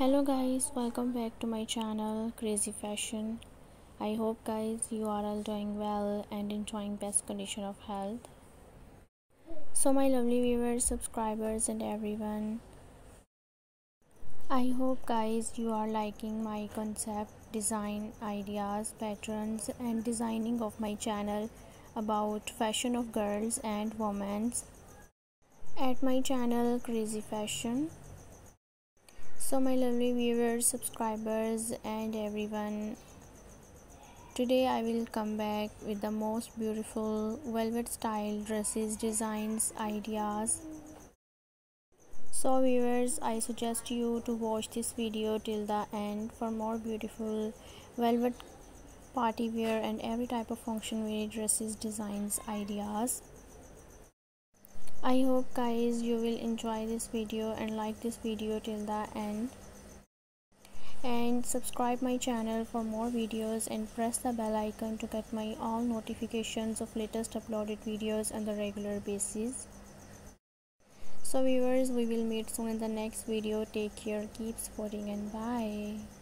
hello guys. Welcome back to my channel crazy fashion. I hope guys you are all doing well and enjoying best condition of health. So my lovely viewers subscribers and everyone i hope guys you are liking my concept design ideas patterns and designing of my channel about fashion of girls and women. At my channel crazy fashion so my lovely viewers subscribers and everyone today i will come back with the most beautiful velvet style dresses designs ideas. So viewers i suggest you to watch this video till the end for more beautiful velvet party wear and every type of function wear dresses designs ideas i hope guys you will enjoy this video and like this video till the end. And subscribe my channel for more videos and press the bell icon to get my all notifications of latest uploaded videos on the regular basis. So viewers we will meet soon in the next video. Take care. Keep supporting and bye